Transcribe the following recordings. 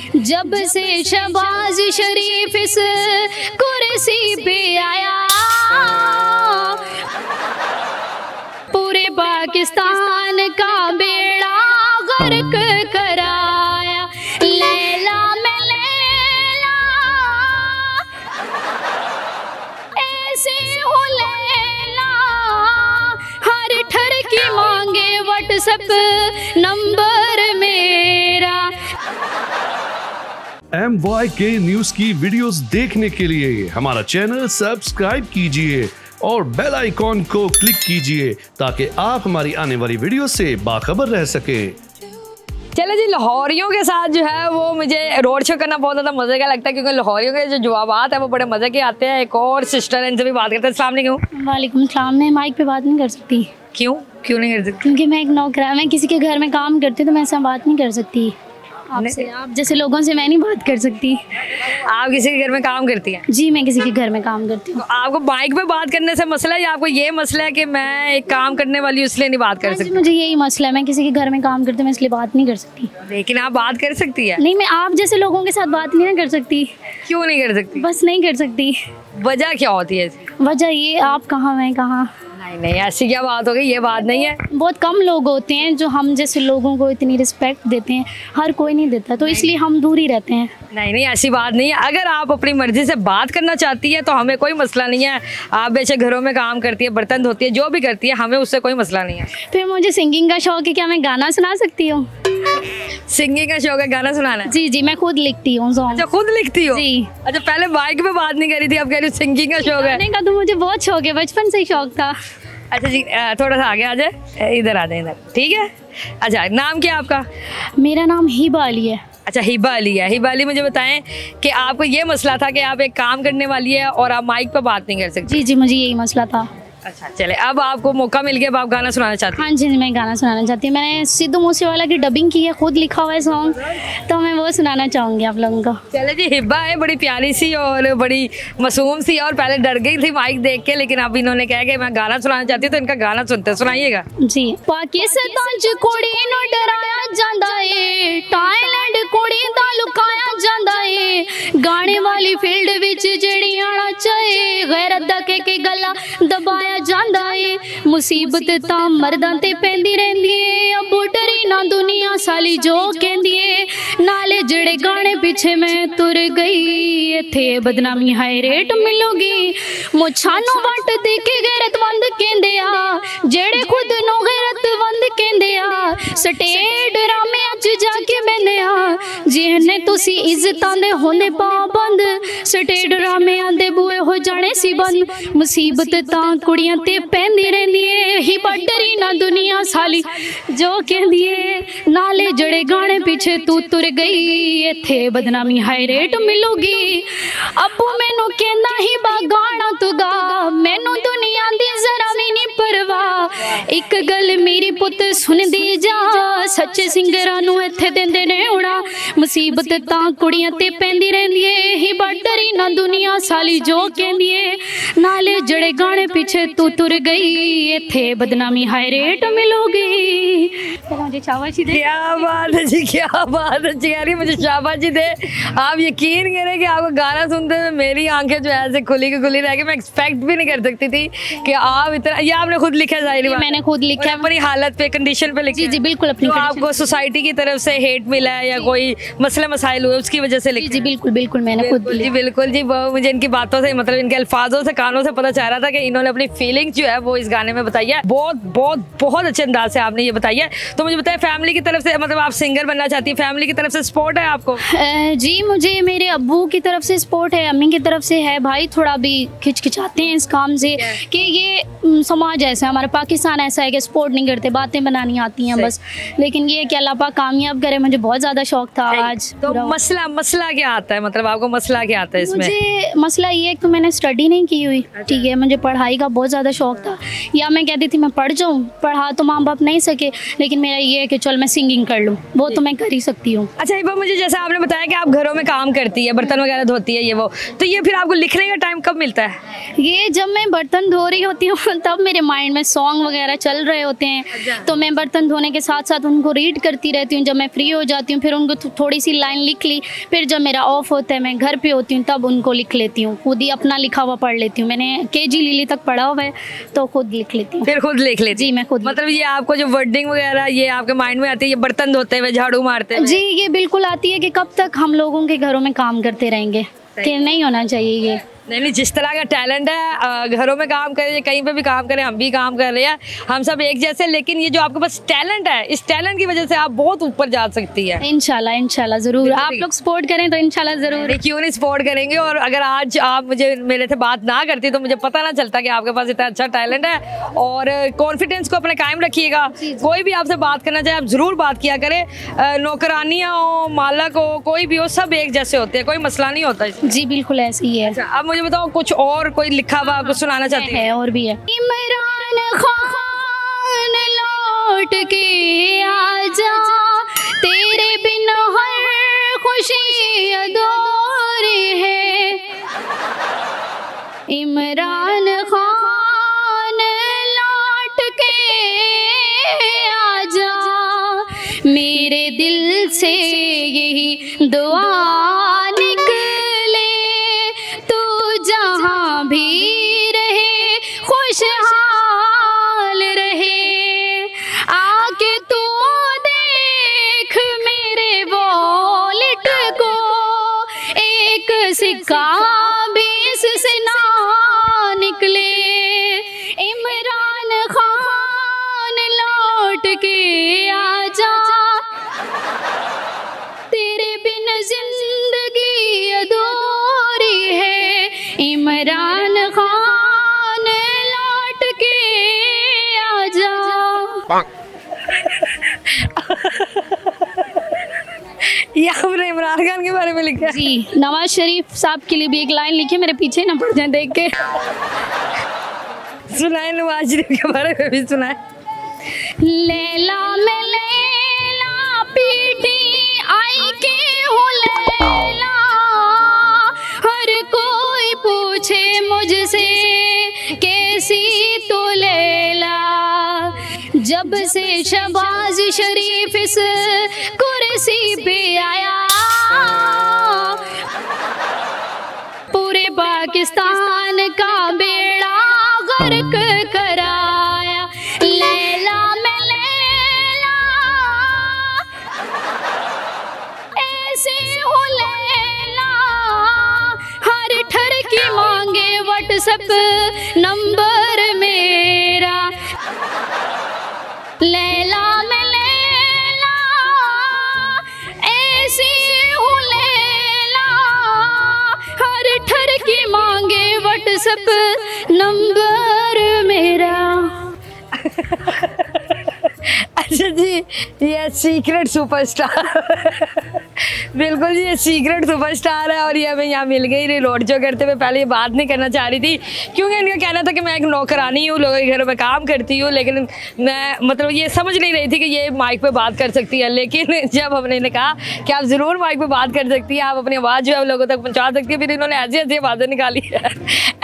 जब से शबाज शरीफ इस कुर्सी पे आया, पूरे पाकिस्तान का बेड़ा गर्क कराया, लैला में लैला, ऐसे हो लैला, हर ठर की मांगे WhatsApp number M Y K news की वीडियोस देखने के लिए हमारा चैनल सब्सक्राइब कीजिए और बेल आइकॉन को क्लिक कीजिए ताकि आप हमारी आने वाली वीडियो से बाखबर रह सके। चले जी लाहौरियों के साथ जो है वो मुझे रोड शो करना बहुत ज़्यादा मज़े का लगता है क्योंकि लाहौरियों के जो जवाब है वो बड़े मज़े के आते हैं। एक और सिस्टर है इनसे भी बात करते हैं। अस्सलाम वालेकुम। वालेकुम सलाम। मैं माइक पे बात नहीं कर सकती। क्यों? क्यों नहीं कर सकती? क्योंकि मैं एक नौकरा मैं किसी के घर में काम करती हूँ तो मैं ऐसा बात नहीं कर सकती। आपसे आप जैसे लोगों से मैं नहीं बात कर सकती। आप किसी के घर में काम करती हैं? जी मैं किसी के घर में काम करती हूँ। तो आपको बाइक पे बात करने से मसला है या आपको ये मसला है कि मैं एक काम करने वाली हूँ इसलिए नहीं बात कर हाँ सकती? मुझे यही मसला है मैं किसी के घर में काम करती हूँ मैं इसलिए बात नहीं कर सकती। लेकिन आप बात कर सकती है? नहीं मैं आप जैसे लोगों के साथ बात नहीं ना कर सकती। क्यों नहीं कर सकती? बस नहीं कर सकती। वजह क्या होती है? वजह ये आप कहाँ मैं कहाँ? नहीं नहीं ऐसी क्या बात हो गई? ये बात नहीं है। बहुत कम लोग होते हैं जो हम जैसे लोगों को इतनी रिस्पेक्ट देते हैं। हर कोई नहीं देता तो इसलिए हम दूर ही रहते हैं। नहीं नहीं ऐसी बात नहीं है। अगर आप अपनी मर्ज़ी से बात करना चाहती है तो हमें कोई मसला नहीं है। आप बेचे घरों में काम करती है बर्तन धोती है जो भी करती है हमें उससे कोई मसला नहीं है। फिर मुझे सिंगिंग का शौक है क्या मैं गाना सुना सकती हूँ? सिंगिंग का शौक है गाना सुनाना। जी जी मैं खुद लिखती हूँ अच्छा खुद लिखती हो? जी। अच्छा पहले बाइक पे बात नहीं करी थी अब कह रही हो सिंगिंग का शौक है। का तो मुझे बहुत शौक है बचपन से ही शौक था। अच्छा जी थोड़ा सा आगे आ जाए। इधर आ जाए इधर। ठीक है? अच्छा नाम क्या आपका? मेरा नाम हिबा अली है। अच्छा हिबा अली है। हिबा अली मुझे बताएँ कि आपको ये मसला था कि आप एक काम करने वाली है और आप माइक पे बात नहीं कर सकती। जी जी मुझे यही मसला था। अच्छा चले अब आपको मौका मिल गया अब आप गाना सुनाना चाहती हूँ। हाँ जी मैं गाना सुनाना चाहती हूँ। मैंने सिद्धू मूसेवाला की डबिंग की है खुद लिखा हुआ है सॉन्ग तो मैं वो सुनाना चाहूँगी आप लोगों को। चले जी हिब्बा है बड़ी प्यारी सी और बड़ी मासूम सी और पहले डर गई थी माइक देख के लेकिन अब इन्होंने कह कि मैं गाना सुनाना चाहती हूँ तो इनका गाना सुनते सुनाइएगा। जी। पाकिस्तान कुड़ी डराया जांदा है टाइलैंड कुड़ी ਗਾਣੇ ਵਾਲੀ ਫੀਲਡ ਵਿੱਚ ਜਿਹੜੀਆਂ ਨਾ ਚਾਏ ਗੈਰਤ ਦਾ ਕੇ ਕੇ ਗੱਲਾਂ ਦਬਾਇਆ ਜਾਂਦਾ ਏ। ਮੁਸੀਬਤ ਤਾਂ ਮਰਦਾਂ ਤੇ ਪੈਂਦੀ ਰਹਿੰਦੀ ਏ ਅੱਬੂ ਡਰੀ ਨਾ ਦੁਨੀਆ ਸਾਲੀ ਜੋ ਕਹਿੰਦੀ ਏ। ਨਾਲੇ ਜਿਹੜੇ ਗਾਣੇ ਪਿੱਛੇ ਮੈਂ ਤੁਰ ਗਈ, ਇੱਥੇ ਬਦਨਾਮੀ ਹਾਈ ਰੇਟ ਮਿਲੂਗੀ। ਮੁੱਛਾਂ ਨੂੰ ਵੱਟ ਦੇ ਕੇ ਗੈਰਤਮੰਦ ਕਹਿੰਦੇ ਆ, ਜਿਹੜੇ ਖੁਦ ਨੂੰ ਗੈਰਤਮੰਦ ਕਹਿੰਦੇ ਆ ਸਟੇਟ ਡਰਾਮਿਆਂ 'ਚ ਜਾ ਕੇ ਬਹਿੰਦੇ ਆ ਜਿਹਨੇ ਤੁਸੀਂ ਇੱਜ਼ਤਾਂ ਦੇ ਹੁੰਦੇ ਪਾਬੰਦ ਸਟੇਟ ਡਰਾਮਿਆਂ ਦੇ ਬੂਏ ਹੋ ਜਾਣੇ ਸੀ ਬੰਦ। ਮੁਸੀਬਤ ਤਾਂ ਕੁੜੀਆਂ ਤੇ ਪੈਂਦੀ ਰਹਿੰਦੀ ਏ ਹੀ ਬੱਡਰੀ ਨਾ ਦੁਨੀਆ ਸਾਲੀ। ਜੋ ਕਹਿੰਦੀ ਏ, ਨਾਲੇ ਜੜੇ ਗਾਣੇ ਪਿੱਛੇ ਤੂੰ ਤੁਰ ਗਈ, ਇੱਥੇ ਬਦਨਾਮੀ ਹਾਈ ਰੇਟ ਮਿਲੂਗੀ। ਅੱਬੂ ਮੈਨੂੰ ਕਹਿੰਦਾ ਹੀ ਬਾ ਗਾਣਾ ਤੂੰ ਗਾ, ਮੈਨੂੰ ਦੁਨੀਆ ਦੀ ਜ਼ਰਾ ਵੀ ਨਹੀਂ ਪਰਵਾਹ। ਇੱਕ ਗੱਲ मेरे पुत्र सुन दे जा। ਸੱਚੇ ਸਿੰਗਰਾਂ ਨੂੰ ਇੱਥੇ ਦਿੰਦੇ ਨੇ ਉੜਾ ਮੁਸੀਬਤ ਤਾਂ ਕੁੜੀਆਂ ਤੇ ਪੈਂਦੀ ਰਹਿੰਦੀ ਏ ਹੀ ਡਰੀ ਨਾ ਦੁਨੀਆ ਸਾਲੀ ਜੋ ਕਹਿੰਦੀ ਏ ਨਾਲੇ ਜੜੇ ਗਾਣੇ ਪਿੱਛੇ ਤੂੰ ਤੁਰ ਗਈ ਇੱਥੇ ਬਦਨਾਮੀ ਹਾਈ ਰੇਟ ਮਿਲੂਗੀ ਚਲੋ ਜੀ ਸ਼ਾਬਾਸ਼ੀ ਦੇ क्या बात है जी क्या बात है जी यार मुझे शाबाशी दे आप यकीन करें कि आपको गाना सुनते हुए मेरी आंखें जो है ऐसे खुली की खुली रह गई मैं एक्सपेक्ट भी नहीं कर सकती थी कि आप इतना ये आपने खुद लिखा है जाहिर ये बात मैंने खुद लिखा और है। अपनी हालत पे कंडीशन पे लिखा जी है। जी बिल्कुल अपनी तो condition- आपको सोसाइटी की तरफ़ से हेट मिला है या कोई मसले मसाइल हुए उसकी वजह से जी जी बिल्कुल बिल्कुल मैंने खुद जी बिल्कुल जी वो मुझे इनकी बातों से मतलब इनके अल्फाजों से कानों से पता चल रहा था कि इन्होंने अपनी फीलिंग जो है वो इस गाने में बताई है। बहुत बहुत बहुत अच्छे अंदाज से आपने ये बताई है। तो मुझे बताया फैमिली की तरफ़ से मतलब आप सिंगर बनना चाहती है फैमिली की तरफ़ से सपोर्ट है आपको? जी मुझे मेरे अबू की तरफ़ से सपोर्ट है अम्मी की तरफ़ से है। भाई थोड़ा भी खिचखिचाते हैं इस काम से कि ये समाज ऐसा है हमारा पाकिस्तान ऐसा है कि सपोर्ट नहीं करते बातें बनानी आती हैं बस। लेकिन ये कि अल्लाह पाक कामयाब करे मुझे बहुत ज़्यादा शौक था आज तो मसला मसला क्या आता है? मतलब आपको मसला क्या आता है इसमें? मुझे मसला ये है कि मैंने स्टडी नहीं की हुई ठीक है? मुझे पढ़ाई का बहुत ज़्यादा शौक था। या मैं कहती थी मैं पढ़ जाऊँ। पढ़ा तो माँ बाप नहीं सके लेकिन मेरा ये है कि चल मैं सिंगिंग कर लूँ। वो तो मैं कर ही सकती हूँ। अच्छा हिबा मुझे जैसे आपने बताया कि आप घरों में काम करती है बर्तन वगैरह धोती है ये वो तो ये फिर आपको लिखने का टाइम कब मिलता है? ये जब मैं बर्तन धो रही होती हूँ तब मेरे माइंड में सॉन्ग वगैरह चल रहे होते हैं। तो मैं बर्तन धोने के साथ साथ उनको रीड करती रहती हूँ। जब मैं फ्री हो जाती हूँ फिर उनको थोड़ी सी लाइन लिख ली। फिर जब मेरा ऑफ़ होता है मैं घर पे होती हूँ तब उनको लिख लेती हूँ। खुद ही अपना लिखा हुआ पढ़ लेती हूँ। मैंने के जी लिली तक पढ़ा हुआ है तो खुद लिख लेती हूँ। फिर खुद लिख लेती जी मैं खुद मतलब ये आपको जो वर्डिंग वगैरह ये आपके माइंड में आती है ये बर्तन धोते हुए झाड़ू मारते हैं जी ये बिल्कुल आती है कि कब तक हम लोगों के घरों में काम करते रहेंगे। कि नहीं होना चाहिए ये। नहीं नहीं जिस तरह का टैलेंट है घरों में काम करें कहीं पे भी काम करें हम भी काम कर रहे हैं हम सब एक जैसे लेकिन ये जो आपके पास टैलेंट है इस टैलेंट की वजह से आप बहुत ऊपर जा सकती है। इंशाल्लाह इंशाल्लाह ज़रूर। आप लोग सपोर्ट करें तो इंशाल्लाह ज़रूर। क्यों नहीं सपोर्ट करेंगे? और अगर आज आप मुझे मेरे से बात ना करती तो मुझे पता ना चलता कि आपके पास इतना अच्छा टैलेंट है और कॉन्फिडेंस को अपने कायम रखिएगा। कोई भी आपसे बात करना चाहे आप ज़रूर बात किया करें। नौकरानियाँ हो मालक हो कोई भी हो सब एक जैसे होते हैं कोई मसला नहीं होता जी बिल्कुल ऐसे ही है। अच्छा, अब मुझे बताओ कुछ और कोई लिखा हुआ आपको सुनाना चाहती है? है और भी है। इमरान खान लौट के आजा। तेरे बिन हर खुशी अधूरी है। इमरान खान लौट के आजा। मेरे दिल से यही दुआ सिक्का बीस से ना निकले। इमरान खान लौट के आजा। तेरे बिन ज़िंदगी अधूरी है। इमरान खान लौट के आजा। ये आपने इमरान खान के बारे में लिखा है। जी नवाज़ शरीफ साहब के लिए भी एक लाइन लिखी मेरे पीछे ना पड़ जाए देख के। सुनाए नवाज़ शरीफ के बारे में भी सुनाए। लैला में लैला पीटी आई के हो लैला। हर कोई पूछे मुझसे कैसी तो लैला? जब से शबाज शरीफ इस कुर्सी पाकिस्तान का बेड़ा गर्क कराया। लैला में लैला। ऐसे हो लैला। हर ठर की मांगे व्हाट्सएप नंबर व्हाट्सएप नंबर मेरा। अच्छा जी ये सीक्रेट सुपरस्टार बिल्कुल ये सीक्रेट सुपरस्टार है और ये हमें यहाँ मिल गई रही रोड जो करते हुए। पहले ये बात नहीं करना चाह रही थी, क्योंकि इनका कहना था कि मैं एक नौकरानी हूँ, लोगों के घरों में काम करती हूँ, लेकिन मैं मतलब ये समझ नहीं रही थी कि ये माइक पे बात कर सकती है। लेकिन जब हमने इन्हें कहा कि आप ज़रूर माइक पे बात कर सकती है, आप अपनी आवाज़ जो है लोगों तक पहुँचा सकती है, फिर इन्होंने ऐसी ऐसी आवाज़ें निकाली है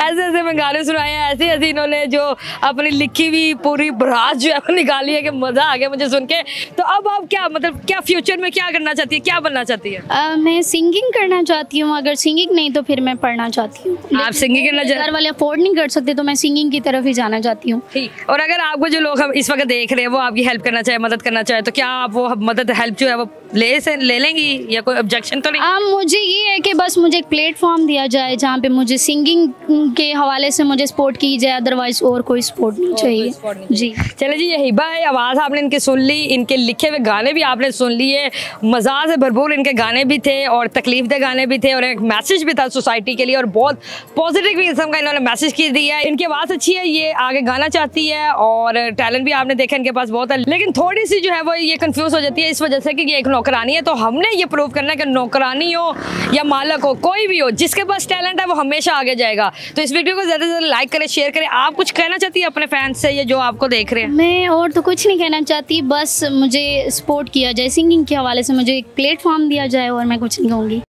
ऐसे ऐसे में गाने सुनाए हैं ऐसे ऐसे इन्होंने जो अपनी लिखी हुई पूरी भरास जो है निकाली है कि मज़ा आ गया मुझे सुन के। तो अब आप क्या मतलब क्या फ्यूचर में क्या करना चाहती है, क्या बनना चाहती है? अ, मैं सिंगिंग करना चाहती हूँ अगर सिंगिंग नहीं तो फिर मैं पढ़ना चाहती हूँ। आप सिंगिंग करना चाह- घर वाले अफोर्ड नहीं कर सकते तो मैं सिंगिंग की तरफ़ ही जाना चाहती हूँ। ठीक। और अगर आपको जो लोग इस वक्त देख रहे हैं वो आपकी हेल्प करना चाहे मदद करना चाहे तो क्या आप वो मदद हेल्प जो है वो ले से ले लेंगी? या कोई ऑब्जेक्शन तो नहीं? आ, मुझे ये है कि बस मुझे एक प्लेटफॉर्म दिया जाए जहाँ पे मुझे सिंगिंग के हवाले से मुझे सपोर्ट की जाए अदरवाइज़ और कोई सपोर्ट नहीं चाहिए। जी। चले जी ये हिबा है आवाज़ आपने इनकी सुन ली इनके लिखे हुए गाने भी आपने सुन लिए मज़ा से भरपूर इनके गाने भी थे और तकलीफ़ दे गाने भी थे और एक मैसेज भी था सोसाइटी के लिए और बहुत पॉजिटिव किस्म का इन्होंने मैसेज की दिया है। इनकी आवाज़ अच्छी है, ये आगे गाना चाहती है और टैलेंट भी आपने देखा इनके पास बहुत है। लेकिन थोड़ी सी जो है वो ये कंफ्यूज हो जाती है इस वजह से कि ये एक नौकरानी है तो हमने ये प्रूव करना है कि नौकरानी हो या मालक हो, कोई भी हो, जिसके पास टैलेंट है वो हमेशा आगे जाएगा। तो इस वीडियो को ज़्यादा से ज़्यादा लाइक करें शेयर करें। आप कुछ कहना चाहती है अपने फैंस से ये जो आपको देख रहे हैं? मैं और तो कुछ नहीं कहना चाहती, बस मुझे सपोर्ट किया। जाए सिंगिंग के हवाले से मुझे एक प्लेटफॉर्म दिया जाए और मैं कुछ नहीं कहूँगी।